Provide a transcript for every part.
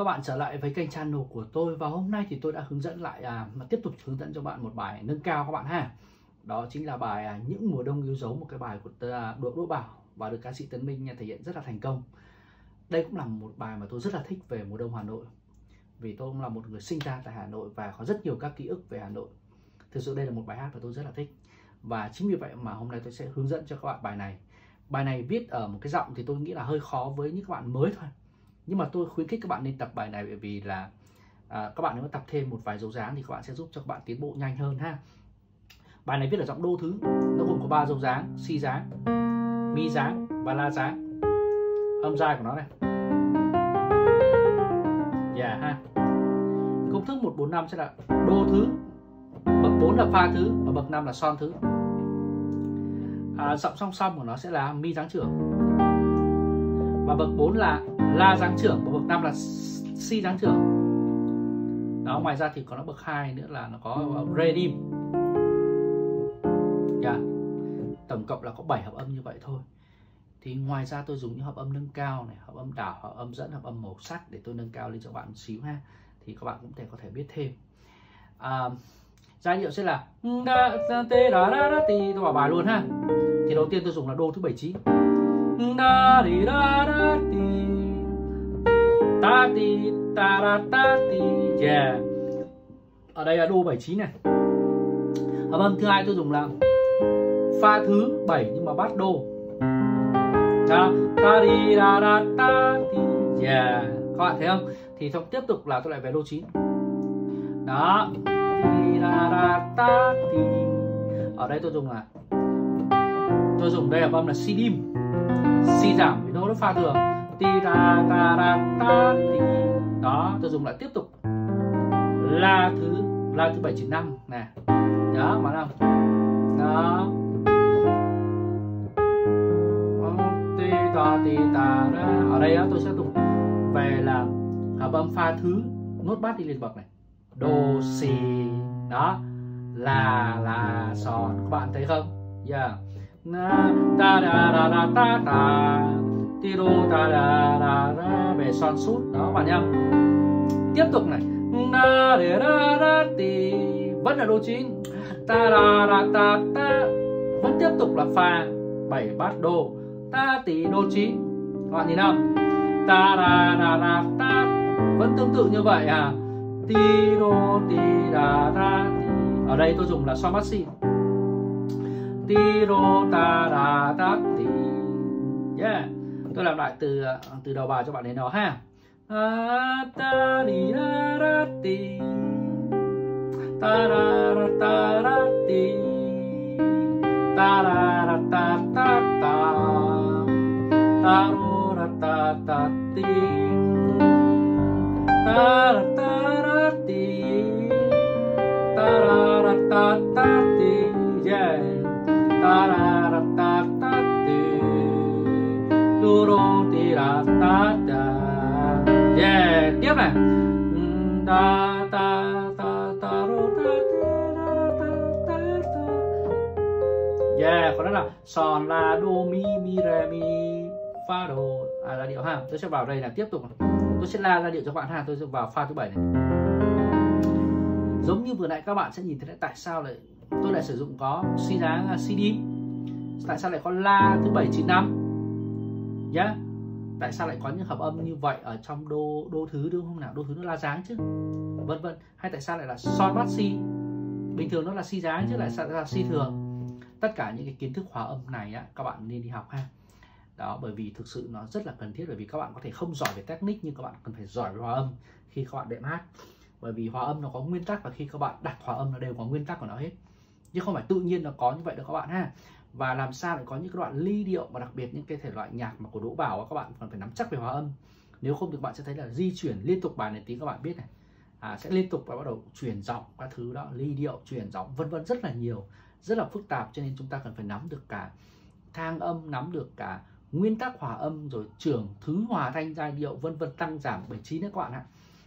các bạn trở lại với kênh channel của tôi và hôm nay thì tôi đã hướng dẫn lại à, mà tiếp tục hướng dẫn cho bạn một bài nâng cao các bạn ha. Đó chính là bài à, những mùa đông yêu dấu một cái bài của à, Đỗ Đỗ Bảo và được ca sĩ Tấn Minh thể hiện rất là thành công. Đây cũng là một bài mà tôi rất là thích về mùa đông Hà Nội vì tôi cũng là một người sinh ra tại Hà Nội và có rất nhiều các ký ức về Hà Nội. Thực sự đây là một bài hát mà tôi rất là thích và chính vì vậy mà hôm nay tôi sẽ hướng dẫn cho các bạn bài này. Bài này viết ở một cái giọng thì tôi nghĩ là hơi khó với những các bạn mới thôi nhưng mà tôi khuyến khích các bạn nên tập bài này bởi vì là à, các bạn nếu mà tập thêm một vài dấu dáng thì các bạn sẽ giúp cho các bạn tiến bộ nhanh hơn ha. Bài này viết ở giọng đô thứ nó gồm có ba dấu dáng si dáng mi dáng và la dáng. Âm dài của nó này. Yeah ha. Công thức 145 sẽ là đô thứ bậc 4 là pha thứ và bậc 5 là son thứ. À, giọng song song của nó sẽ là mi dáng trưởng. Và bậc 4 là la giáng trưởng và bậc 5 là si giáng trưởng. Đó ngoài ra thì có nó bậc 2 nữa là nó có redim yeah. Dạ. tổng cộng là có 7 hợp âm như vậy thôi. Thì ngoài ra tôi dùng những hợp âm nâng cao này hợp âm đảo hợp âm dẫn hợp âm màu sắc để tôi nâng cao lên cho bạn một xíu ha. Thì các bạn cũng thể có thể biết thêm. À, giai điệu sẽ là tôi bảo bài luôn ha. Thì đầu tiên tôi dùng là đô thứ 79 da da da ta ti ta ra ta ti yeah. Ở đây là đô 79 này. Ở vâng thứ hai tôi dùng là pha thứ 7 nhưng mà bát đô. Ta ta đi ra ra ta ti yeah. Các bạn thấy không? Thì xong tiếp tục là tôi lại về đô 9 đó ti ra ra ta ti ở đây tôi dùng là, tôi dùng đây là âm là si dim, si giảm, vì nó nó pha thường ti ra ta ra ta ti đó tôi dùng lại tiếp tục. La thứ la thứ bảy chín năm nè. Đó mà nào? Đó. Ti ta ti ta ra. Ở đây đó, tôi sẽ dùng về là hợp âm pha thứ nốt bát đi liền bậc này. Do si đó. Là là sòn. Các bạn thấy không? Yeah. Na ta da da da ta ta ti do ta da da ra về son sút. Đó bạn nhá. Tiếp tục này. Na để ra ra, ti. Vẫn là đô chín. Ta da da ta ta. Vẫn tiếp tục là pha bảy bát đô. Ta, tỷ, đô chín. Các bạn nhìn không ta da da da ta. Vẫn tương tự như vậy à. Ti đô ti. Da da ở đây tôi dùng là son bát si ti đô ta đà ta, ti. Yeah tôi làm lại từ ờ, từ đầu bài cho bạn đến đó ha. Ta đi ra ra ti ta ra ta ra yeah còn đó là son la do mi mi re, mi fa, do. À là điệu ha. Tôi sẽ vào đây là tiếp tục tôi sẽ la ra điệu cho các bạn ha. Tôi sẽ vào pha thứ bảy này. Giống như vừa nãy các bạn sẽ nhìn thấy tại sao lại tôi lại sử dụng có si dáng CD tại sao lại có la thứ bảy chín năm? Nhá yeah. tại sao lại có những hợp âm như vậy ở trong đô đô thứ, đúng không nào? Đô thứ nó la dáng chứ. Vân vân. Hay tại sao lại là son bát si? Bình thường nó là si dáng chứ, lại sao là si thường? Tất cả những cái kiến thức hòa âm này á, các bạn nên đi học ha. Đó bởi vì thực sự nó rất là cần thiết bởi vì các bạn có thể không giỏi về technique nhưng các bạn cần phải giỏi về hòa âm khi các bạn đệm hát. Bởi vì hòa âm nó có nguyên tắc và khi các bạn đặt hòa âm nó đều có nguyên tắc của nó hết. Chứ không phải tự nhiên nó có như vậy được các bạn ha. Và làm sao để có những cái đoạn ly điệu và đặc biệt những cái thể loại nhạc mà của Đỗ Bảo các bạn còn phải nắm chắc về hòa âm. Nếu không thì các bạn sẽ thấy là di chuyển liên tục bài này tí các bạn biết này à, sẽ liên tục và bắt đầu chuyển giọng các thứ đó ly điệu chuyển giọng vân vân rất là nhiều rất là phức tạp cho nên chúng ta cần phải nắm được cả thang âm nắm được cả nguyên tắc hòa âm rồi trưởng thứ hòa thanh giai điệu vân vân tăng giảm 79 đấy các bạn ạ.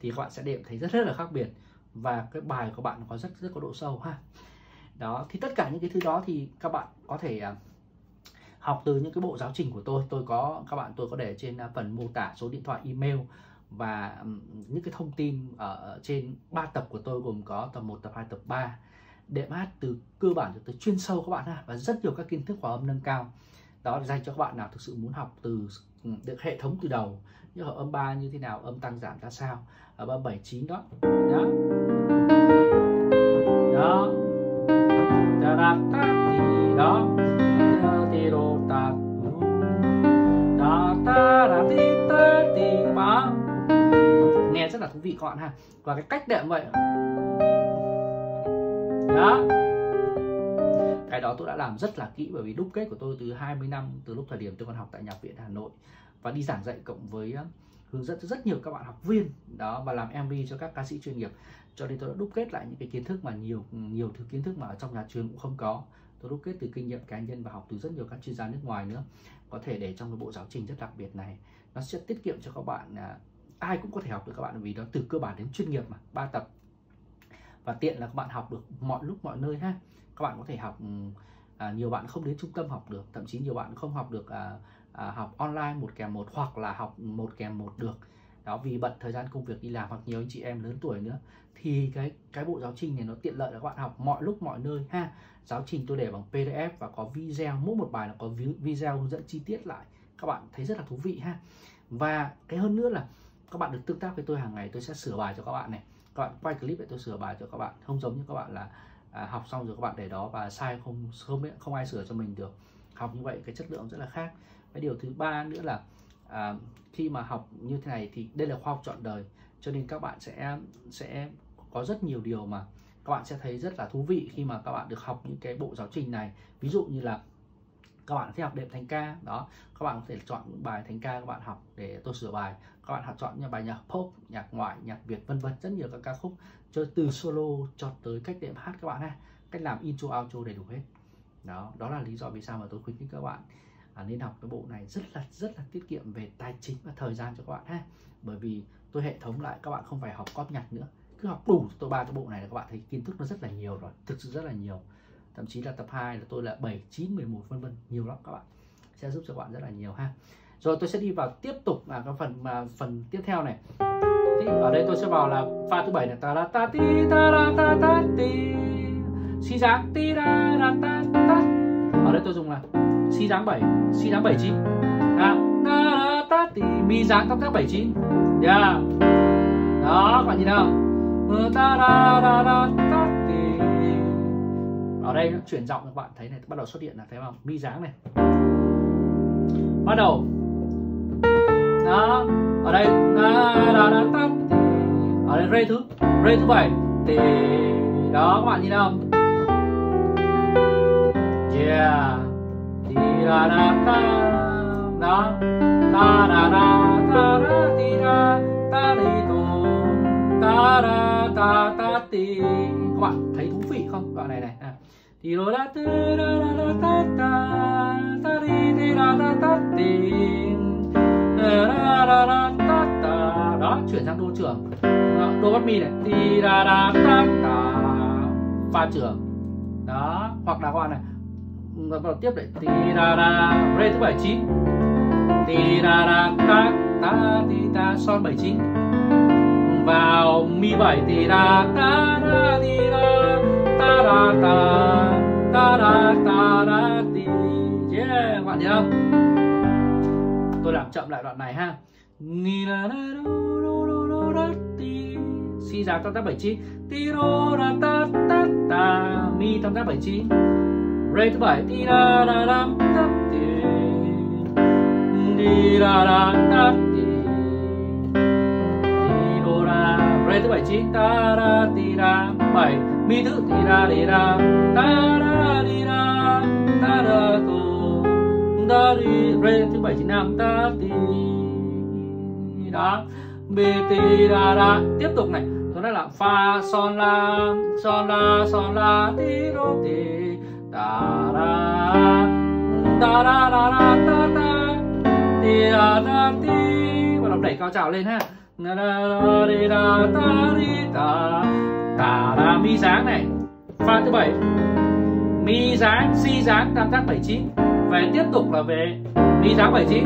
Thì các bạn sẽ đệm thấy rất rất là khác biệt và cái bài của bạn có rất rất có độ sâu ha. Đó thì tất cả những cái thứ đó thì các bạn có thể à, học từ những cái bộ giáo trình của tôi. Tôi có các bạn tôi có để trên à, phần mô tả số điện thoại email và những cái thông tin ở trên ba tập của tôi gồm có tập 1, tập 2, tập 3 đệm hát từ cơ bản cho tới chuyên sâu các bạn ha và rất nhiều các kiến thức hòa âm nâng cao. Đó là dành cho các bạn nào thực sự muốn học từ được hệ thống từ đầu như hợp âm 3 như thế nào âm tăng giảm ra sao ở ba bảy chín đó. Đó. Đó. Đó, ta thì đó. Là thú vị các bạn ha. Và cái cách đệm vậy. Đó. Cái đó tôi đã làm rất là kỹ bởi vì đúc kết của tôi từ 20 năm, từ lúc thời điểm tôi còn học tại nhạc viện Hà Nội và đi giảng dạy cộng với ờ, hướng dẫn cho rất nhiều các bạn học viên, đó, và làm MV cho các ca sĩ chuyên nghiệp. Cho nên tôi đã đúc kết lại những cái kiến thức mà nhiều nhiều thứ kiến thức mà ở trong nhà trường cũng không có. Tôi đúc kết từ kinh nghiệm cá nhân và học từ rất nhiều các chuyên gia nước ngoài nữa. Có thể để trong cái bộ giáo trình rất đặc biệt này, nó sẽ tiết kiệm cho các bạn à, ai cũng có thể học được các bạn vì nó từ cơ bản đến chuyên nghiệp mà ba tập. Và tiện là các bạn học được mọi lúc mọi nơi ha. Các bạn có thể học ừ, à, nhiều bạn không đến trung tâm học được thậm chí nhiều bạn không học được à, à, học online một kèm một hoặc là học một kèm một được. Đó vì bận thời gian công việc đi làm hoặc nhiều anh chị em lớn tuổi nữa thì cái cái bộ giáo trình này nó tiện lợi là các bạn học mọi lúc mọi nơi ha. Giáo trình tôi để bằng PDF và có video mỗi một bài là có video hướng dẫn chi tiết lại. Các bạn thấy rất là thú vị ha. Và cái hơn nữa là các bạn được tương tác với tôi hàng ngày tôi sẽ sửa bài cho các bạn này. Các bạn quay clip để tôi sửa bài cho các bạn. Không giống như các bạn là à, học xong rồi các bạn để đó và sai không không không ai sửa cho mình được. Học như vậy cái chất lượng rất là khác. Cái điều thứ ba nữa là à, khi mà học như thế này thì đây là khoa học chọn đời. Cho nên các bạn sẽ sẽ có rất nhiều điều mà các bạn sẽ thấy rất là thú vị khi mà các bạn được học những cái bộ giáo trình này. Ví dụ như là các bạn sẽ học đệm thành ca đó. Các bạn có thể chọn bài thành ca các bạn học để tôi sửa bài. Các bạn học chọn những bài nhạc pop nhạc ngoại nhạc việt vân vân rất nhiều các ca khúc. Cho từ solo cho tới cách đệm hát các bạn ha. Cách làm intro outro đầy đủ hết. Đó đó là lý do vì sao mà tôi khuyến khích các bạn à, nên học cái bộ này rất là rất là tiết kiệm về tài chính và thời gian cho các bạn ha. Bởi vì tôi hệ thống lại các bạn không phải học cóp nhạc nữa. Cứ học đủ tôi ba cái bộ này là các bạn thấy kiến thức nó rất là nhiều rồi thực sự rất là nhiều thậm chí là tập 2 là tôi là 7 9 11 vân vân. Nhiều lắm các bạn. Sẽ giúp cho các bạn rất là nhiều ha. Rồi, tôi sẽ đi vào tiếp tục là cái phần mà phần tiếp theo này. Thì ở đây tôi sẽ vào là pha thứ bảy là ta la ta ti, ta la ta ta ti. Si dáng ti ra ra ta ta. Ở đây tôi dùng là si dáng 7 si dáng 7 9 à ta la ta ti, mi dáng tam giác 7 9 yeah đó, các bạn nhìn nào. Ờ, ta ra ra ra ta ở đây nó chuyển giọng các bạn thấy này bắt đầu xuất hiện là thấy không mi dáng này. Bắt đầu. Đó ở đây ở đây rê thứ rê thứ bảy. Thì đó các bạn nhìn không? Yeah. Thì là da ta đó. Ta da da ta da ti da ta đi tô ta da ta ta ti. Các bạn thấy thú vị không? Đoạn này này Ti thì rồi da ra da da ta ta ta ri ti ra da ta ti ra ra ra ta ta đó, chuyển sang đô trưởng đô bắt mi này. Ti ra ra ta ta pha trưởng đó, hoặc là các bạn này. Bắt đầu tiếp lại ti ra ra rê thứ bảy chín. Ti ra ra ta ta ti ta son bảy chín. Vào mi bảy ti ra ta ra ti ra ta ra ta ta ra ta ra ti yeah các bạn thấy không tôi làm chậm lại đoạn này ha si giá tam tác bảy chín ti do ra ta ta ta mi tam tác bảy chín re thứ bảy ti ra ra la ta ti đi ra ra ta ti ti do ra re thứ bảy chín ta ra ti ra bảy mi thứ ti ra đi ra ta ra đi ra ta ra tu da đi re thứ bảy chín năm ta ti đó bê ti ra ra tiếp tục này. Tôi nói là fa son, la son la son, la, ti ro ti. Ta ra ta ra ra ra ta ta. Ti ra ra ti. Và làm đẩy cao trào lên ha. Na ra ra đi ra ta đi ta ta là mi dáng này. Pha thứ bảy. Mi dáng si dáng tam giác bảy chín về tiếp tục là về mi dáng bảy chín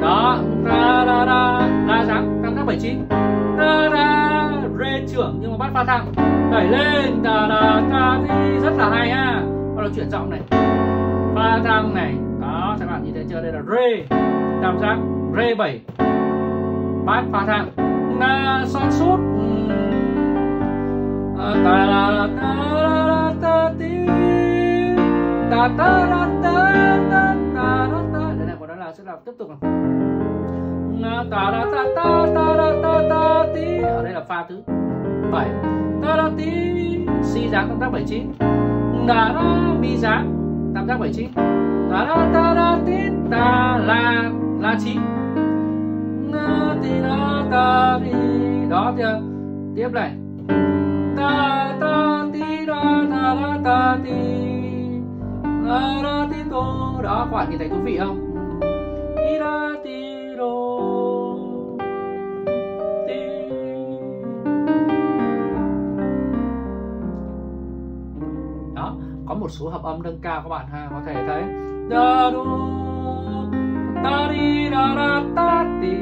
đó, ra ra ra ra dáng tam giác 79 ra da rê trưởng nhưng mà bắt pha thẳng. Đẩy lên ta da ta thì rất là hay ha. Bắt đầu chuyển giọng này. Pha thăng này. Đó các bạn nhìn thấy chưa đây là rê. Tam giác rê 7 bát pha thăng na son sút đây này của nó là sẽ là tiếp tục nào ta ta ta ta ta ta, ti. Ở đây là pha thứ bảy. Ta da si dáng tam giác bảy chín. Da da mi dáng tam giác bảy chín. Ta da ta da ti, ta, la la chín na ti na ta đi đó chưa tiếp này ta ti ra ta ta ti la da ti tô đó các bạn nhìn thấy thú vị không ti ra ti do ti đó có một số hợp âm nâng cao các bạn ha. Có thể thấy. Da do ta di da da ta ti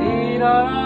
ti da da ta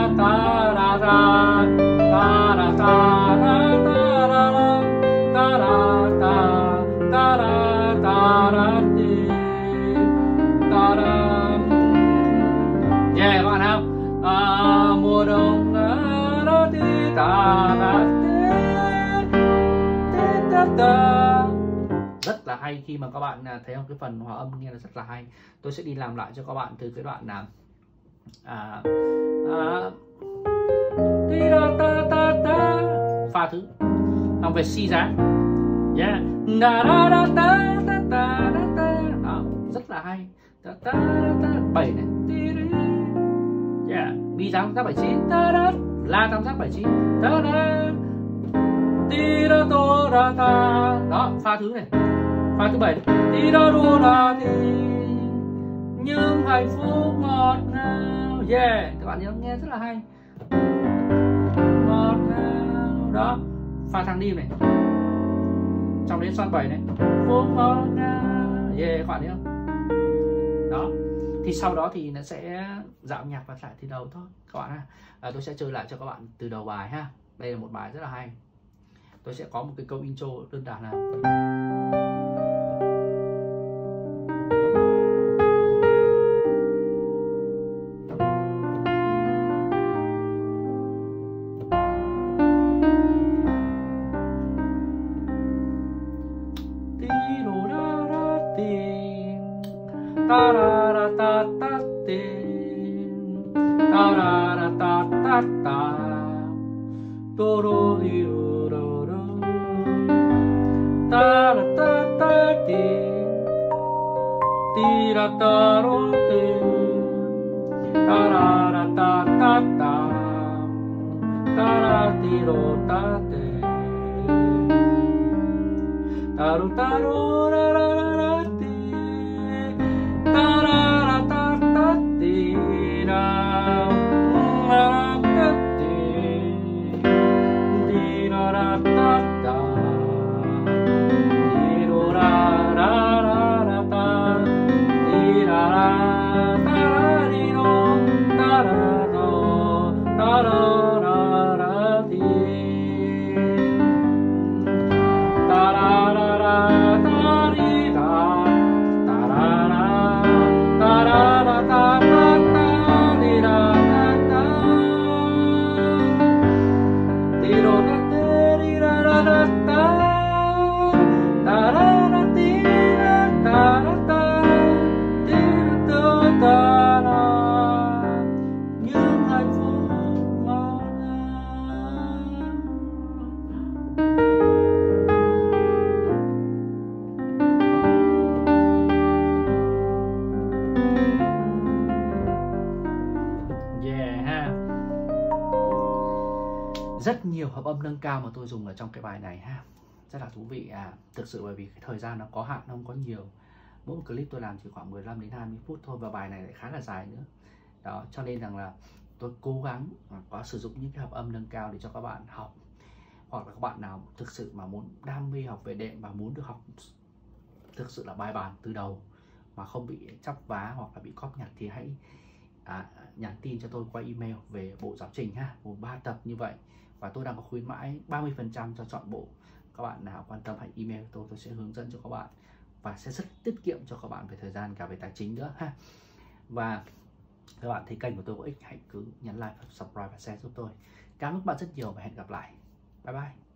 hay khi mà các bạn à, thấy không cái phần hòa âm nghe là rất là hay. Tôi sẽ đi làm lại cho các bạn từ cái đoạn nào à, à, à pha thứ. Xong về si giá. Yeah. Đó à, rất là hay. Bảy này. Yeah. Mi tám tác bảy chín. La tam giác bảy chín. Đó pha thứ này ba thứ bảy đi. Đó đua là đi. Nhưng hạnh phúc ngọt ngào. Yeah các bạn nhớ nghe rất là hay. Ngọt ngào đó. Pha thăng đi này. Trong đến son bảy này. Phúc ngọt ngào. Yeah các bạn nhớ. Không đó. Thì sau đó thì nó sẽ dạo nhạc và lại từ đầu thôi các bạn ha. À, tôi sẽ chơi lại cho các bạn từ đầu bài ha. Đây là một bài rất là hay. Tôi sẽ có một cái câu intro đơn giản là Ti ro ra ra ti ta ra ra ta ta ti ta ra ra ta ta ta do ro di ro ro ro ta ra ta ta ti ti ra ta ro ti ta ra ra ta ta ta ta ra ti ro ta te taru taru ra ra ra ra Rất nhiều hợp âm nâng cao mà tôi dùng ở trong cái bài này ha. Rất là thú vị à. Thực sự bởi vì cái thời gian nó có hạn nó không có nhiều. Mỗi một clip tôi làm chỉ khoảng 15 đến 20 phút thôi và bài này lại khá là dài nữa. Đó, cho nên rằng là tôi cố gắng có sử dụng những cái hợp âm nâng cao để cho các bạn học hoặc là các bạn nào thực sự mà muốn đam mê học về đệm và muốn được học thực sự là bài bản từ đầu mà không bị chắp vá hoặc là bị cóp nhặt thì hãy à, nhắn tin cho tôi qua email về bộ giáo trình ha gồm 3 tập như vậy và tôi đang có khuyến mãi 30% cho chọn bộ. Các bạn nào quan tâm hãy email tôi tôi sẽ hướng dẫn cho các bạn và sẽ rất tiết kiệm cho các bạn về thời gian cả về tài chính nữa, ha. Và các bạn thấy kênh của tôi có ích, hãy cứ nhấn like subscribe và share giúp tôi. Cảm ơn các bạn rất nhiều và hẹn gặp lại. Bye bye.